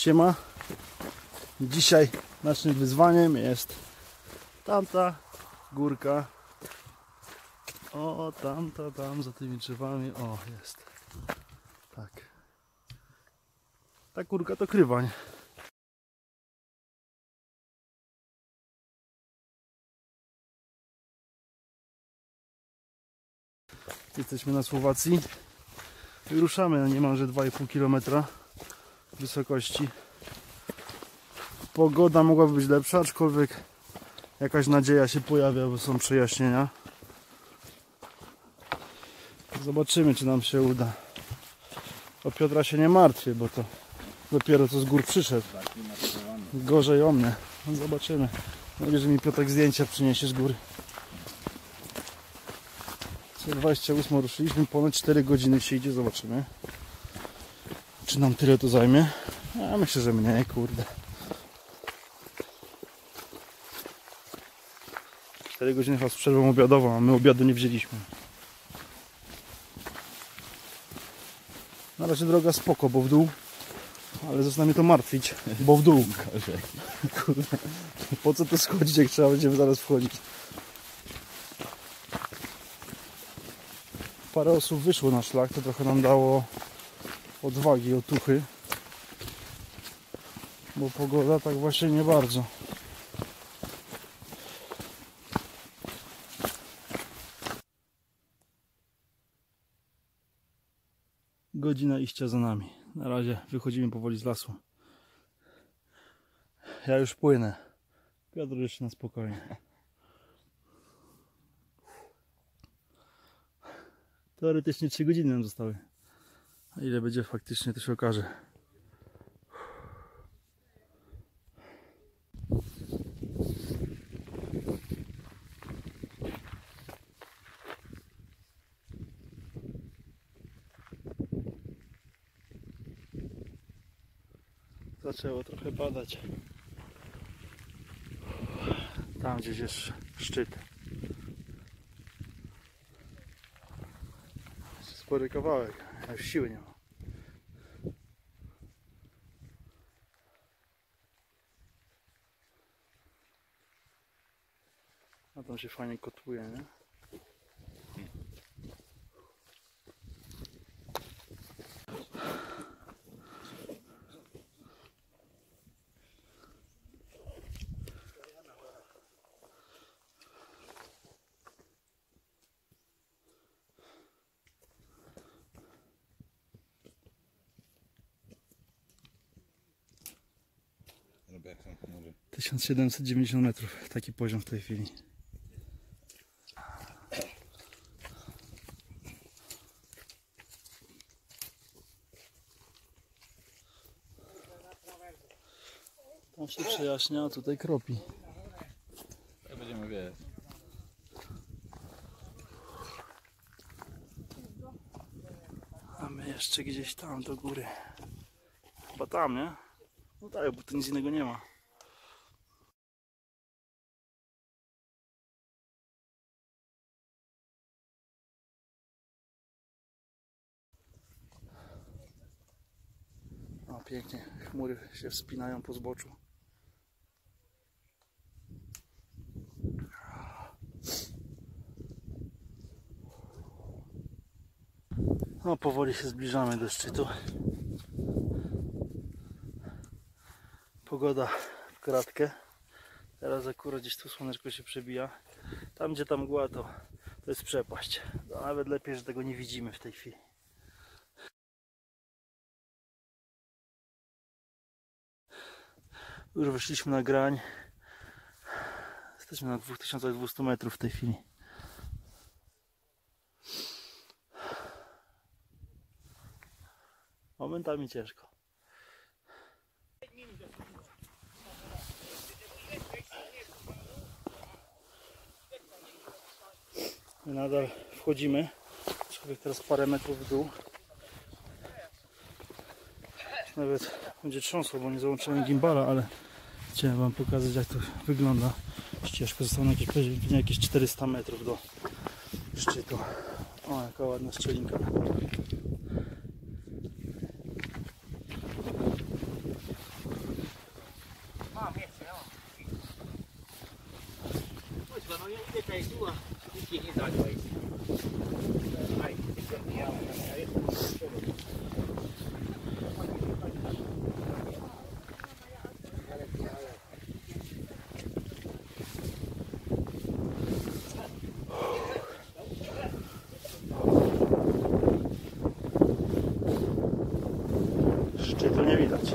siema. Dzisiaj naszym wyzwaniem jest tamta górka. O, tamta, tam za tymi drzewami. O, jest. Tak. Ta górka to krywań. Jesteśmy na Słowacji. Ruszamy na niemalże 2,5 km wysokości. Pogoda mogłaby być lepsza, aczkolwiek jakaś nadzieja się pojawia, bo są przejaśnienia. Zobaczymy, czy nam się uda. O Piotra się nie martwię, bo to dopiero co z gór przyszedł. Gorzej o mnie. Zobaczymy. Mówię, że mi Piotrek zdjęcia przyniesie z góry. 28 ruszyliśmy, ponad 4 godziny się idzie, zobaczymy. Czy nam tyle to zajmie? Ja myślę, że mniej, kurde. 4 godziny chyba z przerwą obiadową, a my obiadu nie wzięliśmy. Na razie droga spoko, bo w dół. Ale zaczyna mnie to martwić, bo w dół. Kurde. Po co to schodzić, jak trzeba będziemy zaraz wchodzić? Parę osób wyszło na szlak, to trochę nam dało odwagi, otuchy. Bo pogoda tak właśnie nie bardzo. Godzina iścia za nami. Na razie wychodzimy powoli z lasu. Ja już płynę. Piotr jeszcze na spokojnie. Teoretycznie 3 godziny nam zostały. Ile będzie faktycznie to się okaże. Zaczęło trochę padać. Tam gdzieś jest szczyt. Spory kawałek, a siły nie ma. A tam się fajnie kotłuje, nie? Robię jak są chmury. 1790 metrów, taki poziom w tej chwili. Się przejaśnia, a tutaj kropi. Jak będziemy wiedzieć. A my jeszcze gdzieś tam do góry. Chyba tam, nie? No tak, bo tu nic innego nie ma. Pięknie. Chmury się wspinają po zboczu. No, powoli się zbliżamy do szczytu. Pogoda w kratkę. Teraz akurat gdzieś tu słoneczko się przebija. Tam gdzie tam mgła to, to jest przepaść. To nawet lepiej, że tego nie widzimy w tej chwili. Już wyszliśmy na grań. Jesteśmy na 2200 metrów w tej chwili. Momentami ciężko. My nadal wchodzimy. Człowiek teraz parę metrów w dół. Nawet będzie trząsło, bo nie załączyłem gimbala, ale chciałem wam pokazać jak to wygląda. Ścieżka została jakieś, jakieś 400 metrów do szczytu. O, jaka ładna szczelinka. Szczytu nie widać.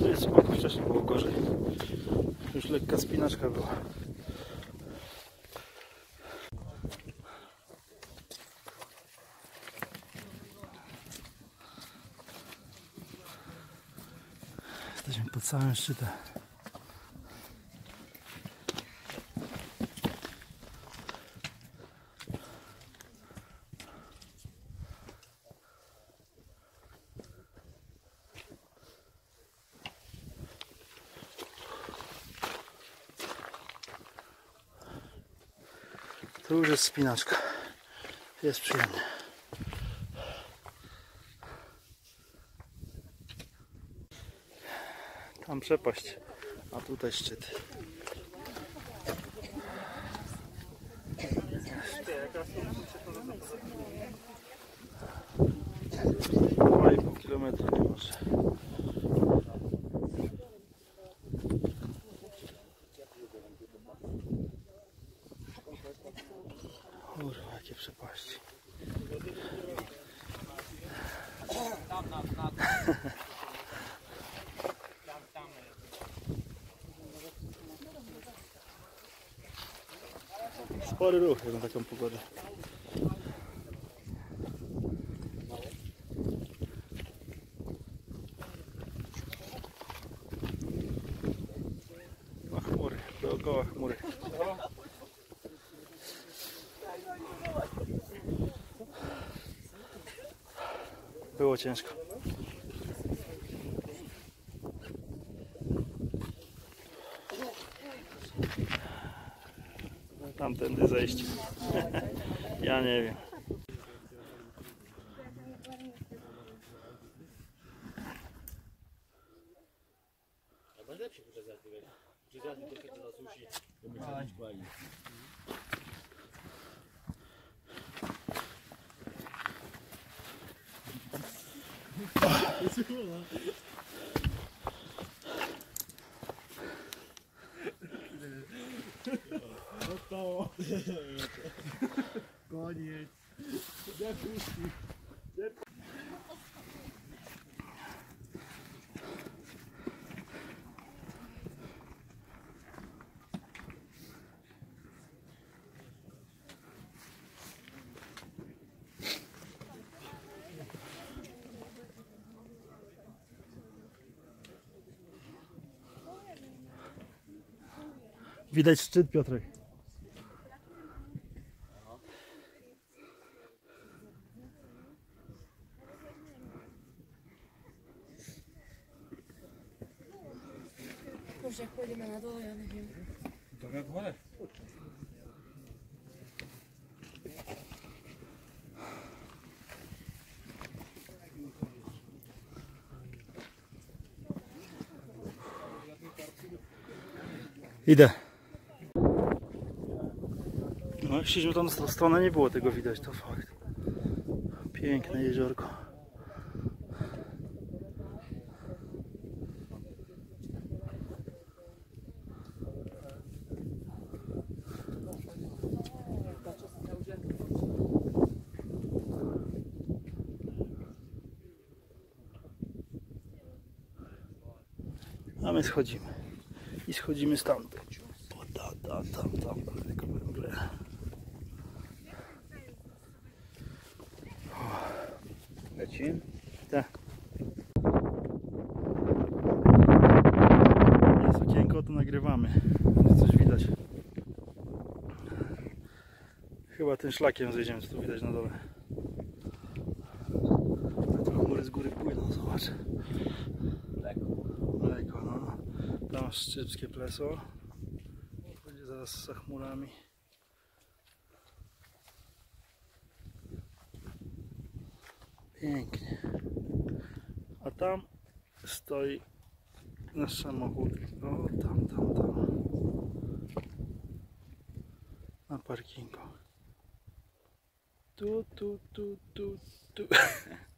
To jest spoko, wcześniej było gorzej. Już lekka spinaczka była. Jesteśmy pod samym szczytem. Tu już jest spinaczka. Jest przyjemnie. Przepaść, a tutaj szczyt. Dwa i pół kilometra może. Spory ruch jak na taką pogodę. Ma chmury, dookoła chmury. Było ciężko. Tamtędy zejść. ja nie wiem. Koniec. Widać szczyt Piotrek. Kurczę, jak dół, ja nie wiem. Idę. No jak szliśmy tam w tą stronę nie było tego widać, to fakt. Piękne jeziorko. A my schodzimy. I schodzimy stamtąd. O, tam, tam, mgle. Lecimy? Tak. Jest okienko, to nagrywamy. Coś widać. Chyba tym szlakiem zejdziemy, co tu widać na dole. A chmury z góry płyną, zobacz. Daleko, no. Tam szczypskie pleso. Będzie zaraz za chmurami. Pięknie. A tam stoi nasz samochód. O, tam, tam, tam. Na parkingu. Tu, tu, tu, tu, tu.